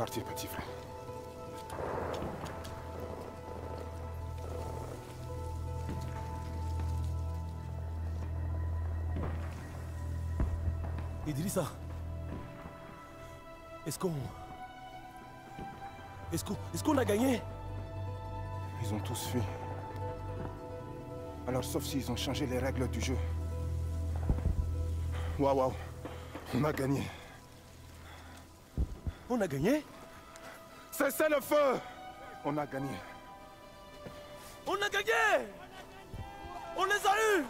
partir, petit frère. Idrissa, est-ce qu'on... Est-ce qu'on est qu'on a gagné? Ils ont tous fui. Alors sauf s'ils ont changé les règles du jeu. Waouh, waouh. On a gagné. On a gagné Cessez le feu On a gagné. On a gagné On les a eus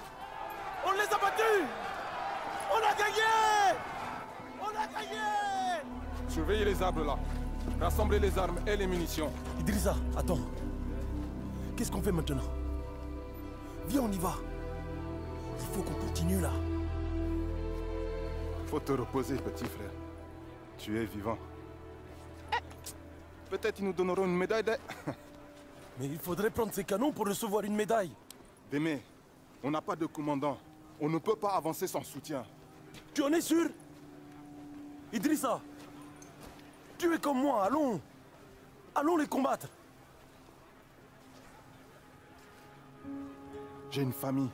On les a battus On a gagné On a gagné Surveillez les arbres là. Rassemblez les armes et les munitions. Idrissa, attends. Qu'est-ce qu'on fait maintenant? Viens, on y va. Il faut qu'on continue là. Faut te reposer, petit frère. Tu es vivant. Peut-être ils nous donneront une médaille de... Mais il faudrait prendre ces canons pour recevoir une médaille. Démé, on n'a pas de commandant. On ne peut pas avancer sans soutien. Tu en es sûr? Idrissa Tu es comme moi, allons Allons les combattre J'ai une famille.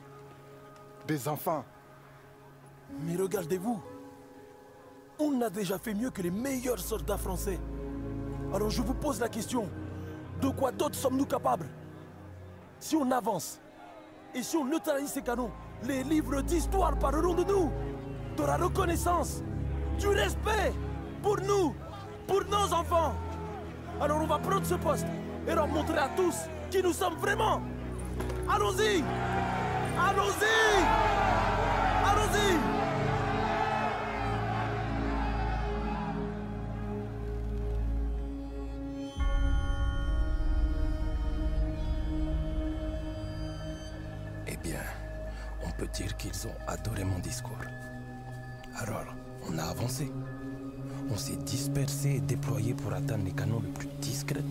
Des enfants. Mais regardez-vous On a déjà fait mieux que les meilleurs soldats français. Alors je vous pose la question. De quoi d'autre sommes-nous capables? Si on avance, et si on neutralise ces canons, les livres d'histoire parleront de nous, de la reconnaissance, du respect pour nous, pour nos enfants. Alors on va prendre ce poste et leur montrer à tous qui nous sommes vraiment. Allons-y Allons-y Allons-y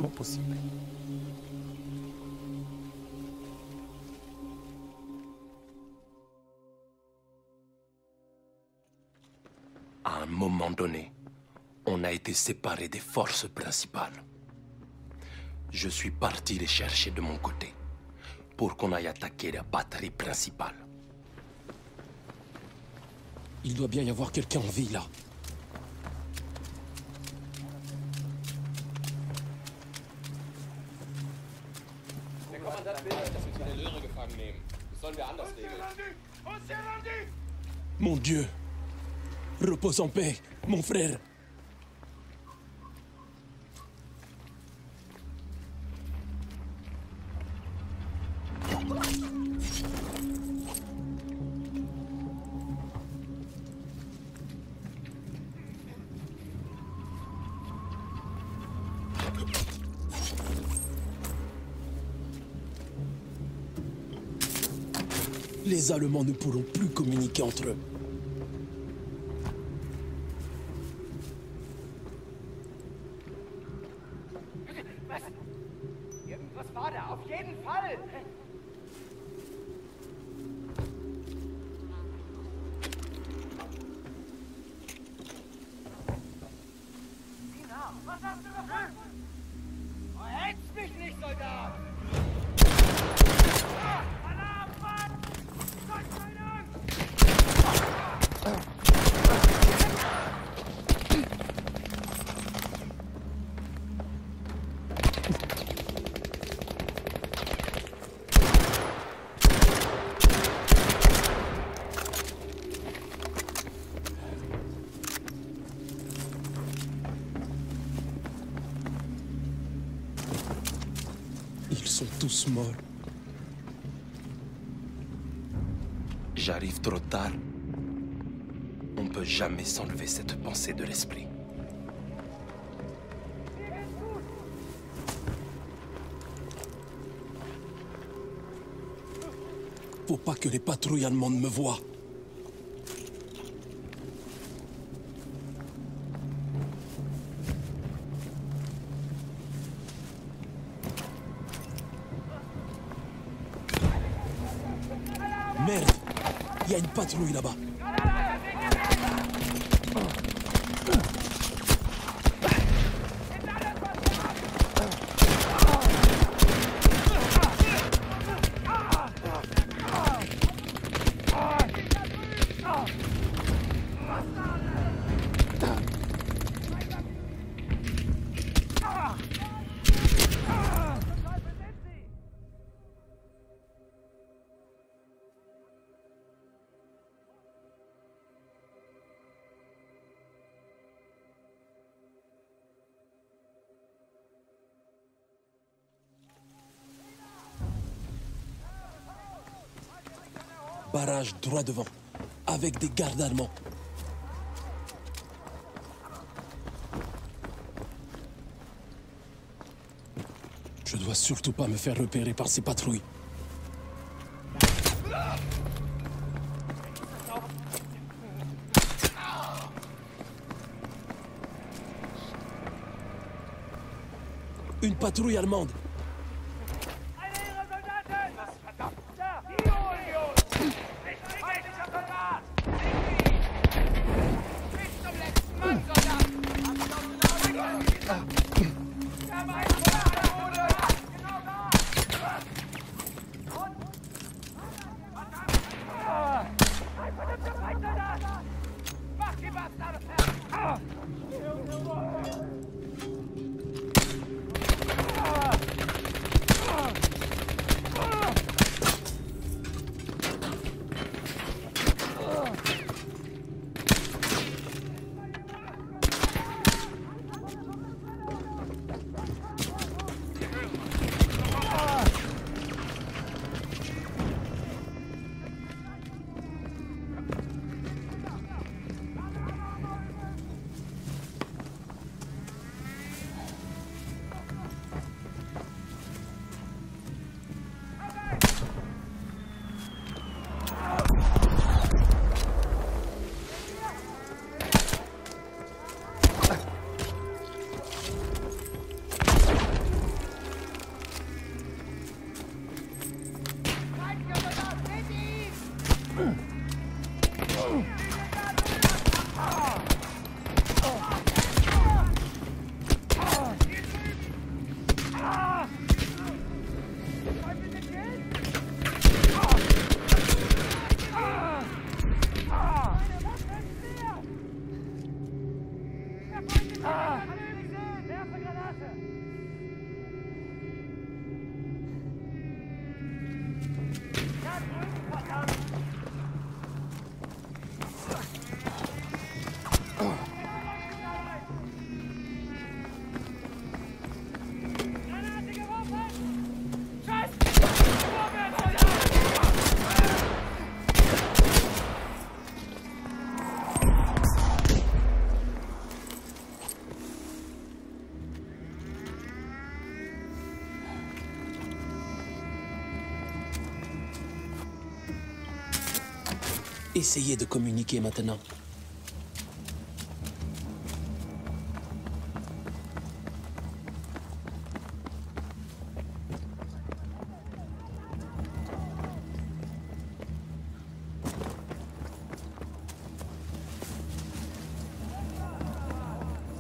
possible. À un moment donné, on a été séparés des forces principales. Je suis parti les chercher de mon côté pour qu'on aille attaquer la batterie principale. Il doit bien y avoir quelqu'un en vie là. Mon Dieu Repose en paix, mon frère Les Allemands ne pourront plus communiquer entre eux. Was hast du nicht, Soldat! J'arrive trop tard. On peut jamais s'enlever cette pensée de l'esprit. Faut pas que les patrouilles allemandes me voient. A une patrouille là-bas. Barrage droit devant, avec des gardes allemands. Je dois surtout pas me faire repérer par ces patrouilles. Une patrouille allemande. Essayez de communiquer maintenant.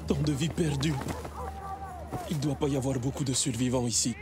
Tant de vies perdues. Il doit pas y avoir beaucoup de survivants ici.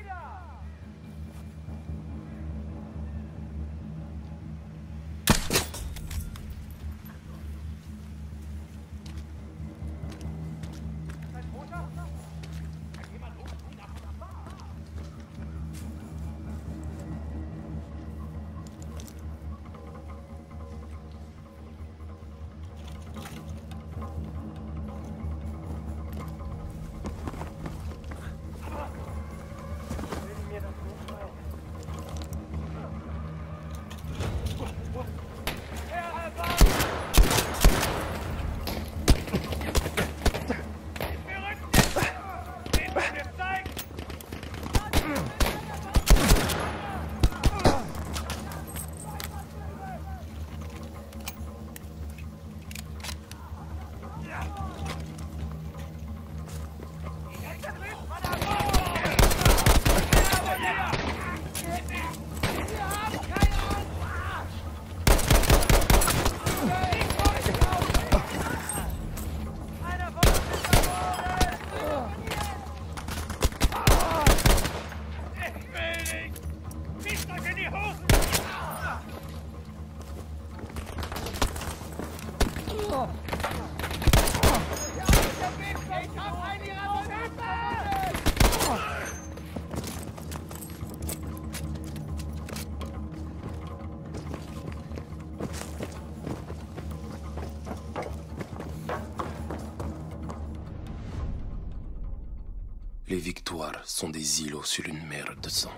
Sont des îlots sur une mer de sang.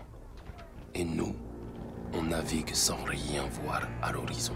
Et nous, On navigue sans rien voir à l'horizon.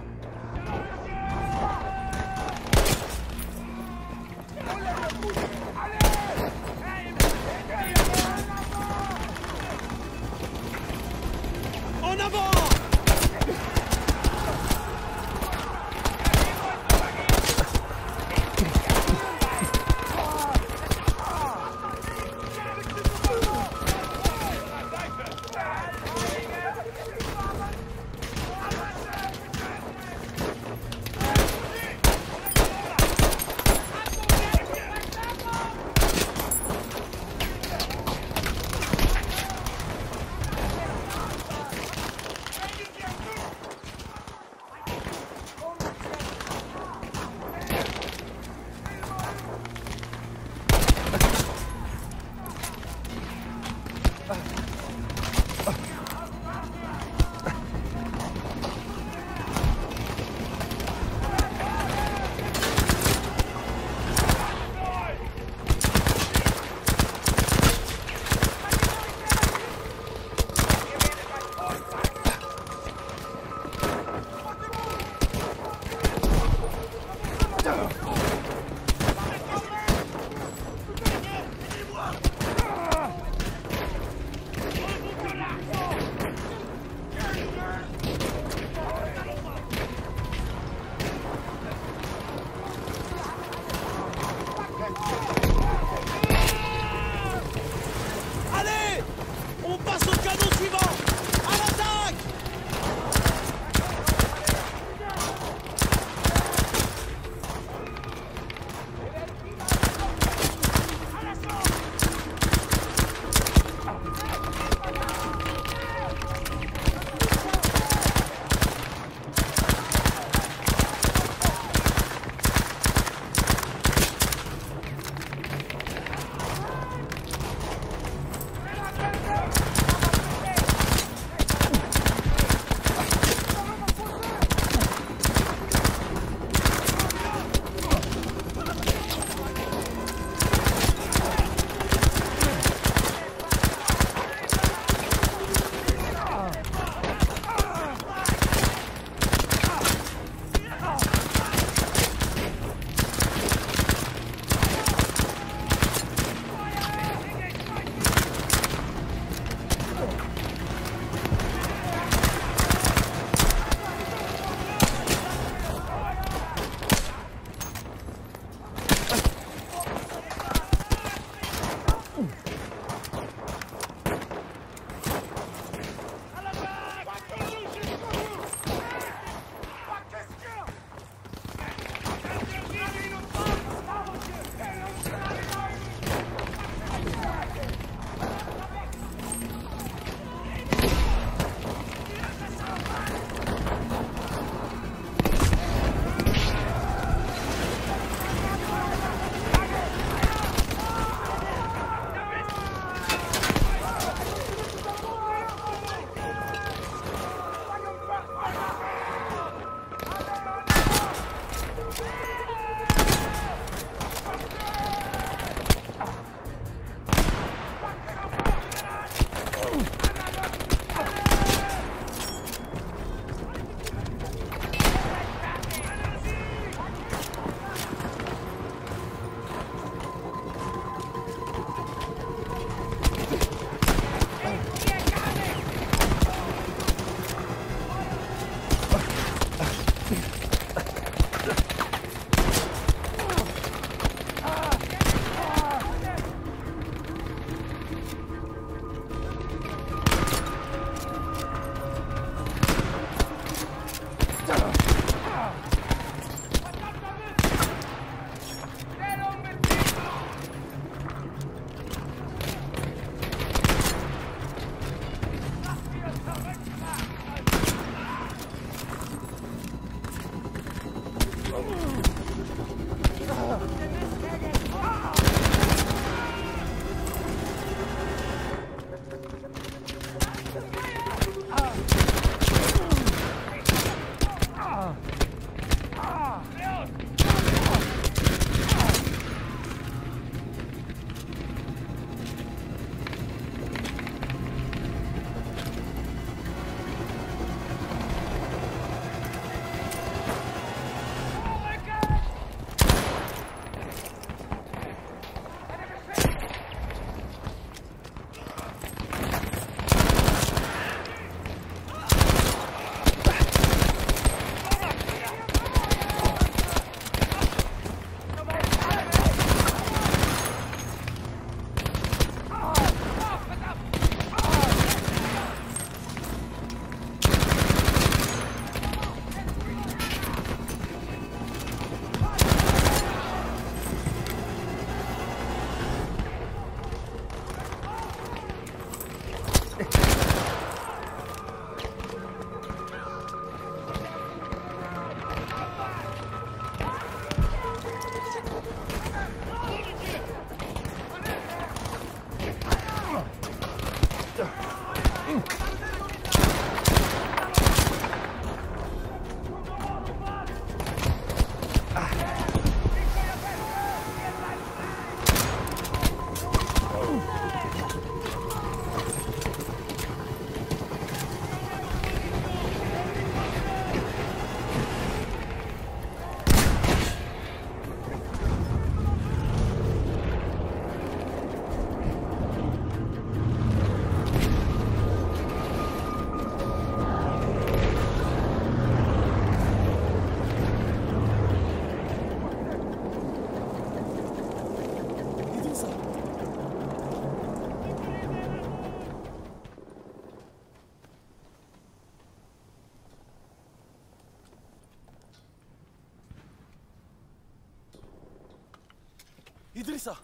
Idrissa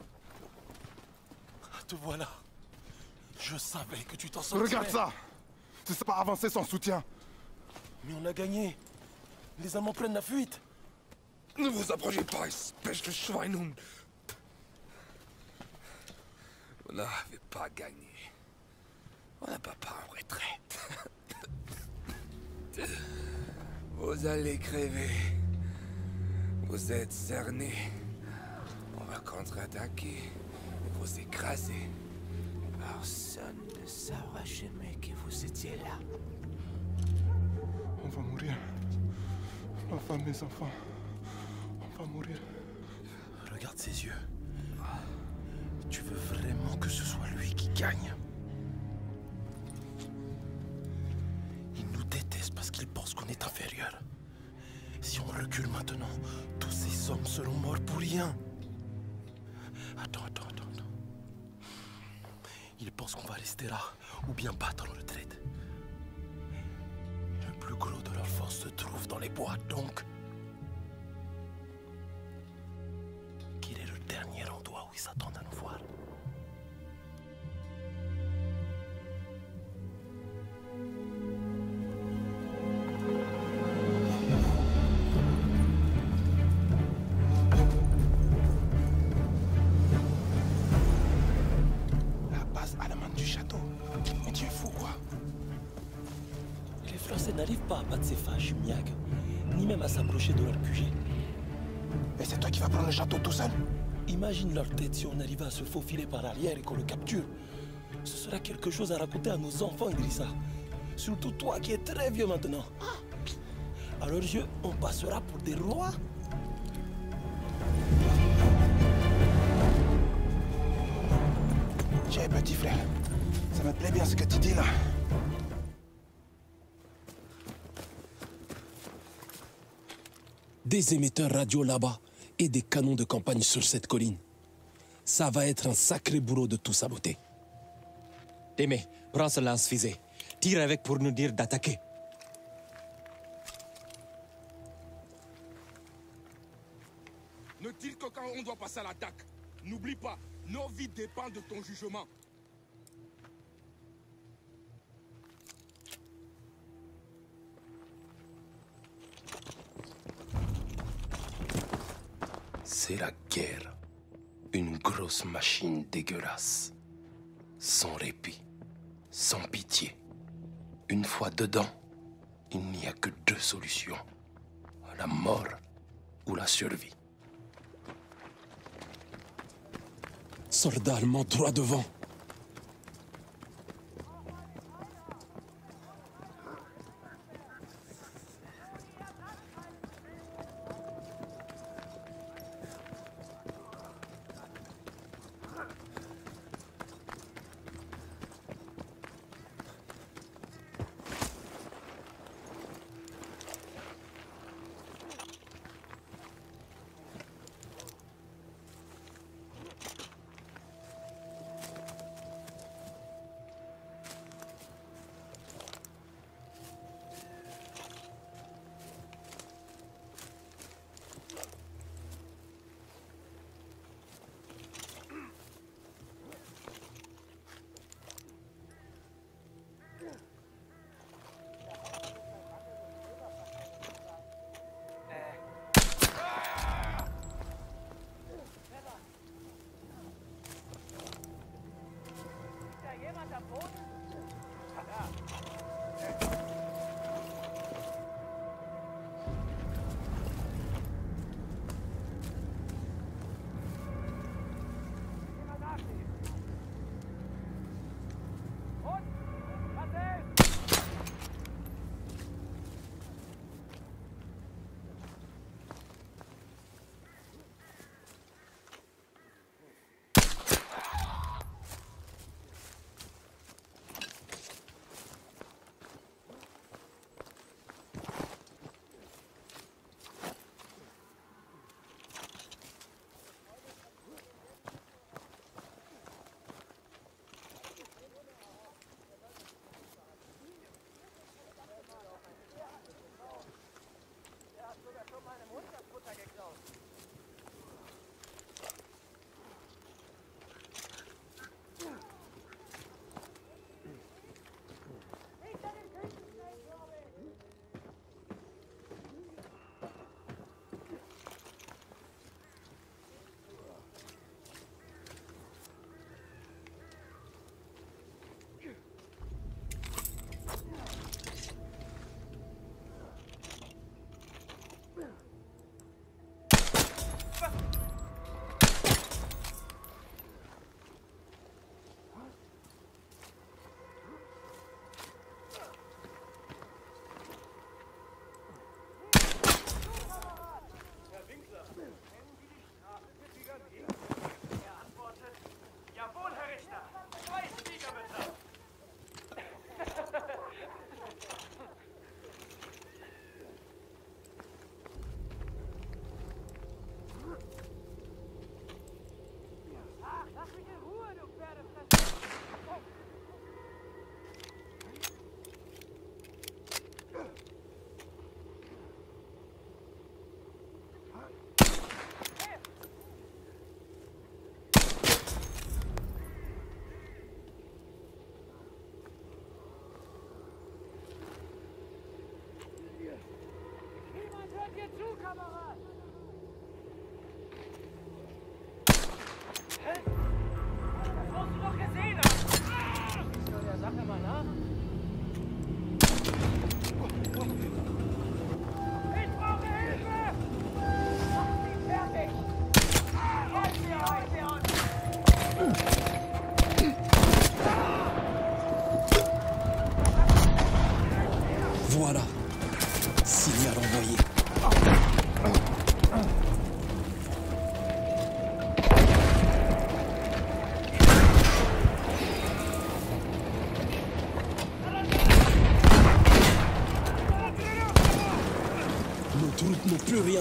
Te voilà. Je savais que tu t'en sortirais. Regarde ça Tu sais pas avancer sans soutien. Mais on a gagné. Les Allemands prennent la fuite. Ne vous approchez pas, espèce de Schweinhund. Vous n'avez pas gagné. On n'a pas pas en retraite. Vous allez crever. Vous êtes cernés. On va contre-attaquer vous écraser. Personne ne saura jamais que vous étiez là. On va mourir. Ma femme, mes enfants. On va mourir. Regarde ses yeux. Tu veux vraiment que ce soit lui qui gagne? Il nous déteste parce qu'il pense qu'on est inférieur. Si on recule maintenant, tous ces hommes seront morts pour rien. Qu'on va rester là ou bien battre en retraite. Le plus gros de leur force se trouve dans les bois, donc. À se faufiler par l'arrière et qu'on le capture. Ce sera quelque chose à raconter à nos enfants, Idrissa. Surtout toi qui es très vieux maintenant. À leurs yeux, on passera pour des rois. Tiens, petit frère. Ça me plaît bien ce que tu dis là. Des émetteurs radio là-bas et des canons de campagne sur cette colline. Ça va être un sacré boulot de tout saboter. Témé, prends ce lance-fusée. Tire avec pour nous dire d'attaquer. Ne tire que quand on doit passer à l'attaque. N'oublie pas, nos vies dépendent de ton jugement. C'est la guerre. Une grosse machine dégueulasse. Sans répit. Sans pitié. Une fois dedans, il n'y a que deux solutions. La mort ou la survie. Soldats allemands droit devant.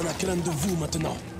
N'ont plus rien à craindre de vous maintenant.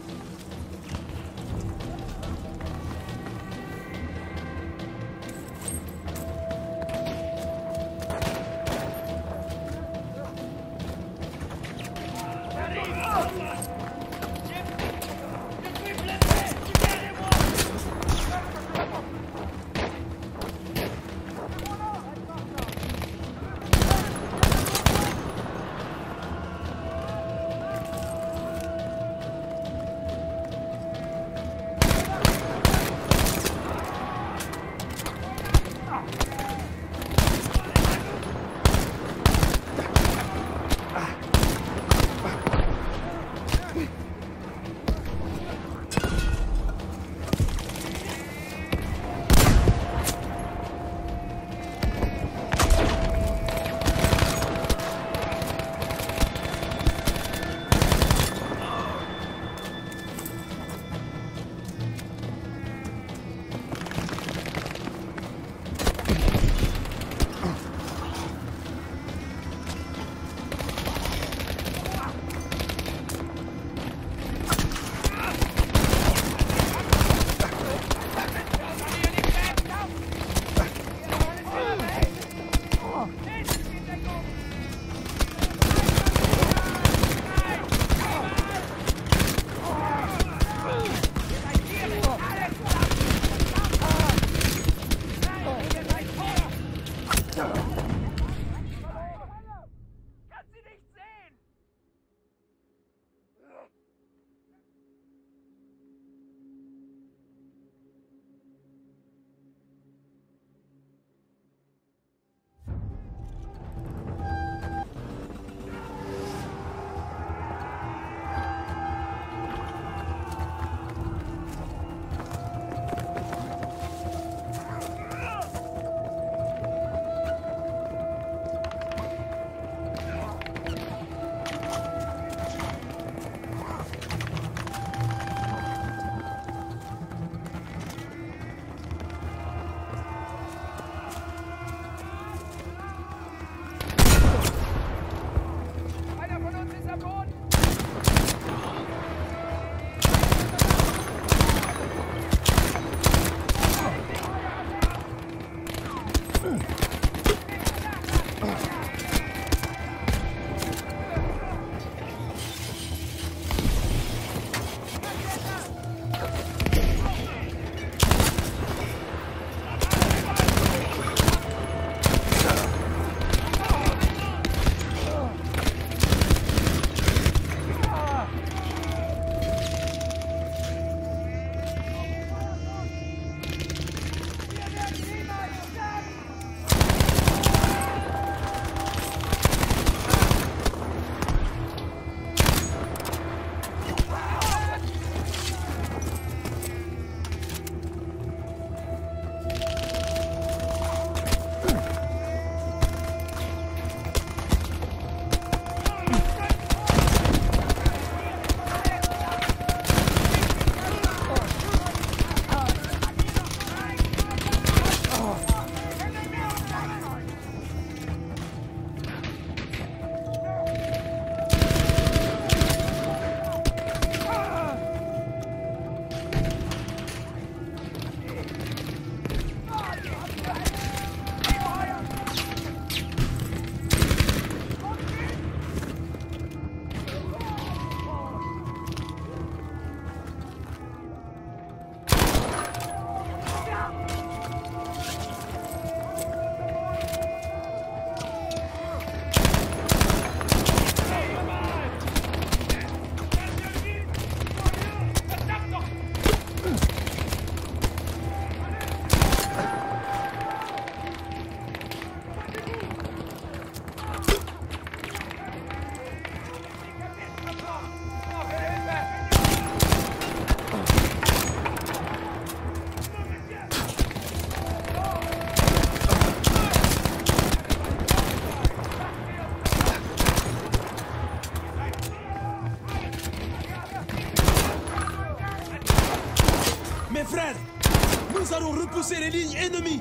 Repousser les lignes ennemies.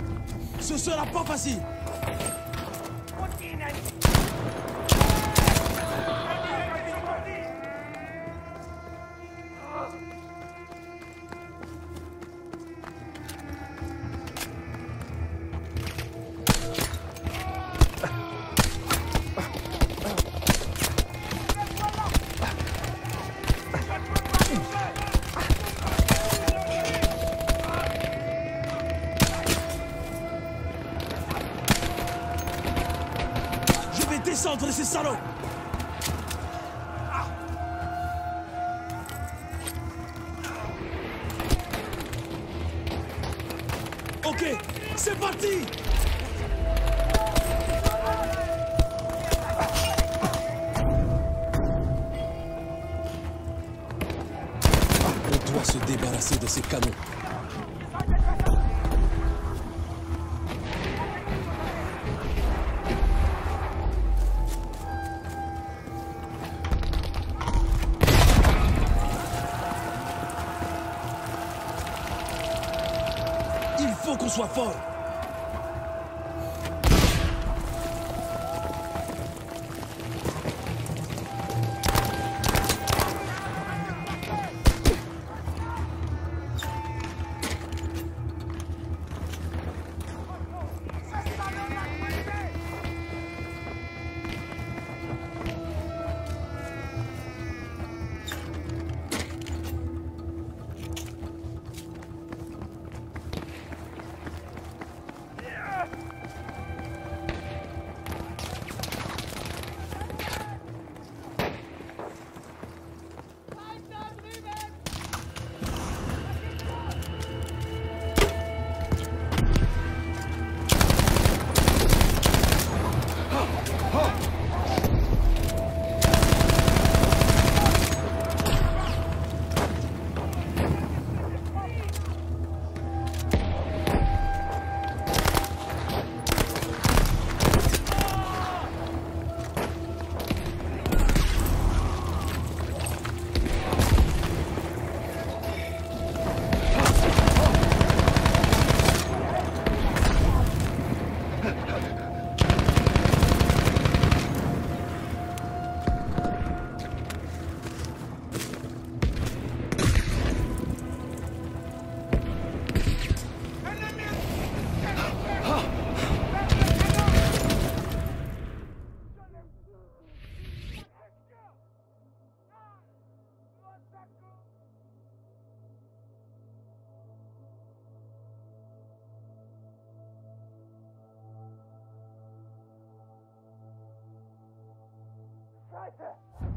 Ce sera pas facile. Je vais descendre ces salauds. right there.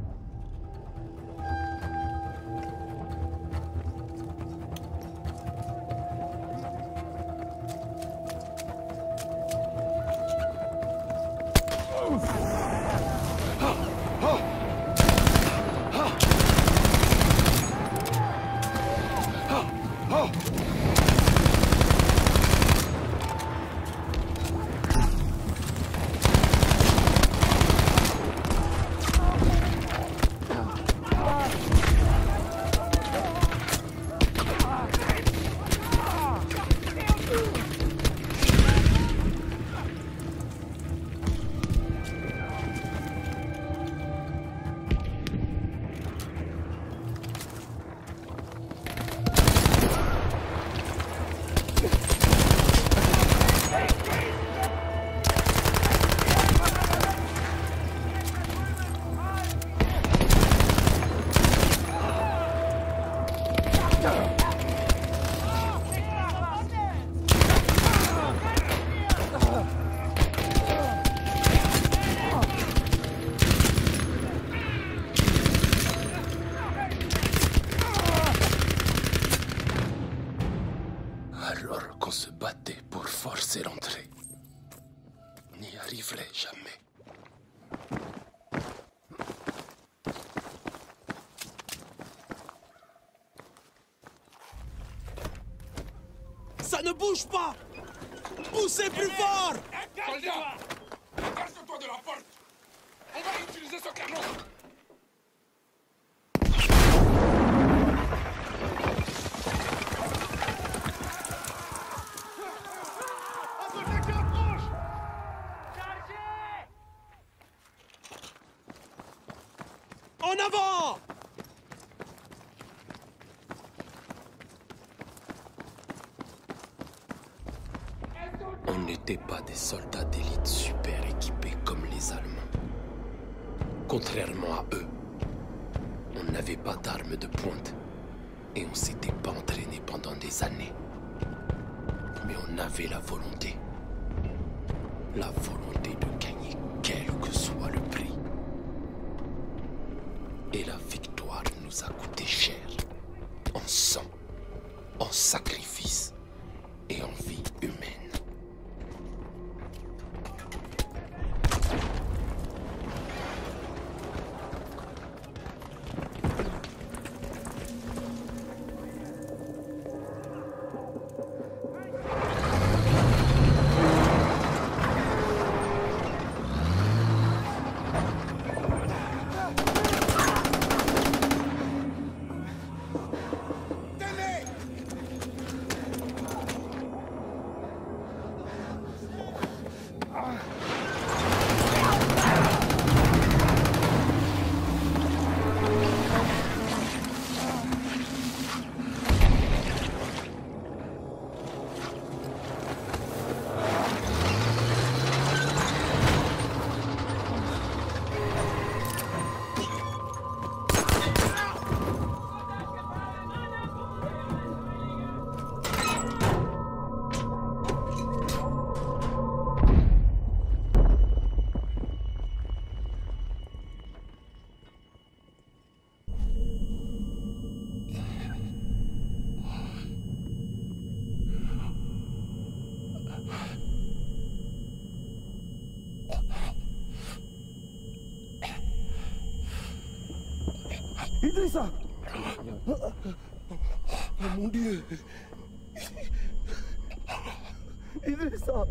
pas. Poussez plus fort. en sang, en sacrifice et en vie. Idrissa Oh mon Dieu Idrissa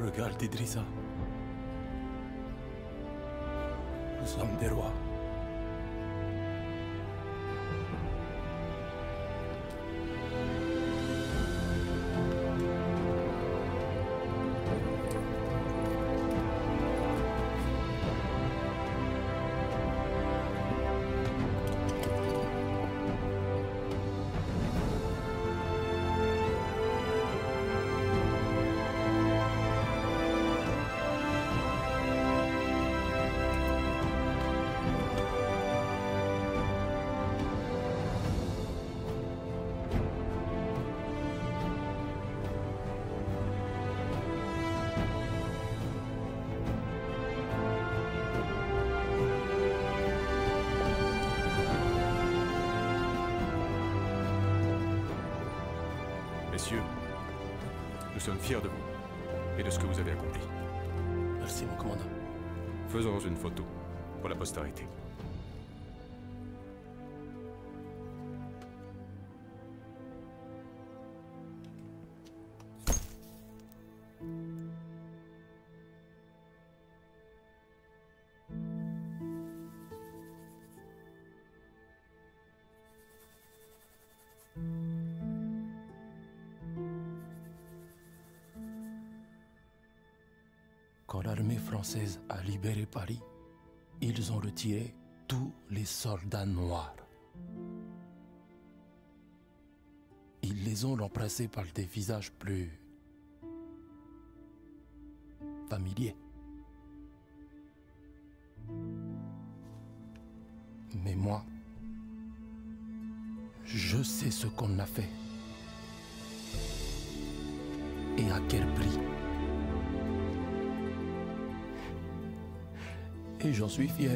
Regarde Idrissa. messieurs, nous sommes fiers de vous et de ce que vous avez accompli. Merci, mon commandant. Faisons une photo pour la postérité. A libéré Paris, ils ont retiré tous les soldats noirs. Ils les ont remplacés par des visages plus familiers. Mais moi, je sais ce qu'on a fait. Et à quel prix. Et j'en suis fier.